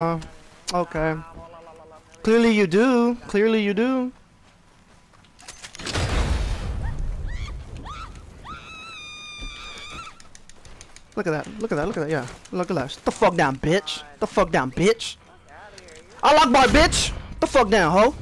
Uh, okay. Clearly you do. Clearly you do. Look at that. Look at that. Look at that. Yeah. Look at that. Shut the fuck down, bitch. The fuck down, bitch. I like my bitch. The fuck down, hoe.